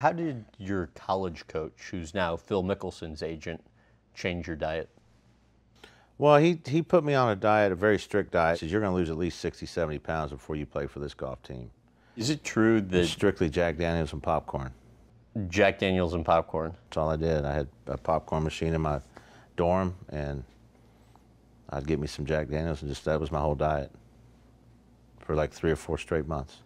How did your college coach, who's now Phil Mickelson's agent, change your diet? Well, he, he put me on a diet, a very strict diet. He says, you're going to lose at least 60, 70 pounds before you play for this golf team. Is it true that It's Strictly Jack Daniels and popcorn. Jack Daniels and popcorn? That's all I did. I had a popcorn machine in my dorm, and I'd get me some Jack Daniels, and just that was my whole diet for like three or four straight months.